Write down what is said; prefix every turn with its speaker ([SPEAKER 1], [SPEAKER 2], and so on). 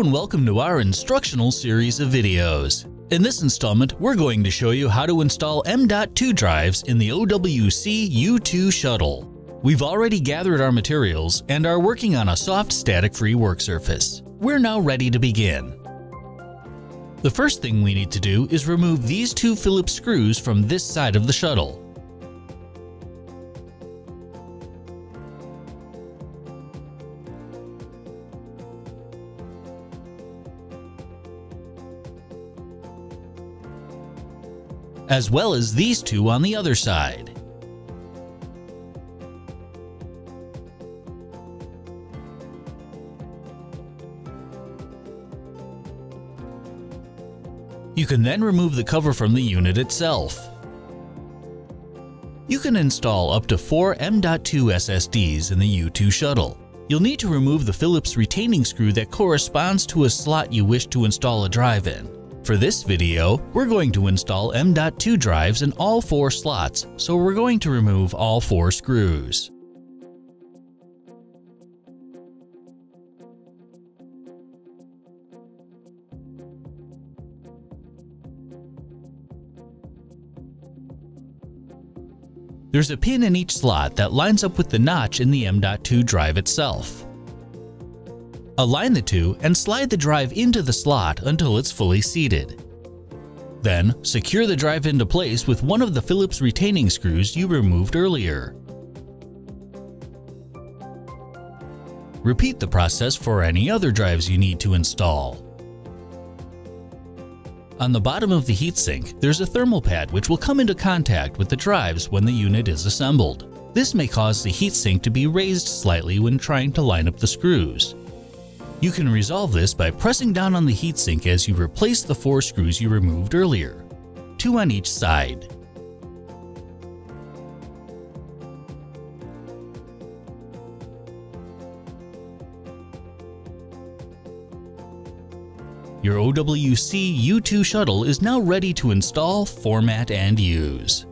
[SPEAKER 1] and welcome to our instructional series of videos. In this installment, we're going to show you how to install M.2 drives in the OWC U2 shuttle. We've already gathered our materials and are working on a soft static-free work surface. We're now ready to begin. The first thing we need to do is remove these two Phillips screws from this side of the shuttle. As well as these two on the other side. You can then remove the cover from the unit itself. You can install up to four M.2 SSDs in the U2 shuttle. You'll need to remove the Phillips retaining screw that corresponds to a slot you wish to install a drive in. For this video, we're going to install M.2 drives in all four slots, so we're going to remove all four screws. There's a pin in each slot that lines up with the notch in the M.2 drive itself. Align the two and slide the drive into the slot until it's fully seated. Then, secure the drive into place with one of the Phillips retaining screws you removed earlier. Repeat the process for any other drives you need to install. On the bottom of the heatsink, there's a thermal pad which will come into contact with the drives when the unit is assembled. This may cause the heatsink to be raised slightly when trying to line up the screws. You can resolve this by pressing down on the heatsink as you replace the four screws you removed earlier, two on each side. Your OWC U2 shuttle is now ready to install, format, and use.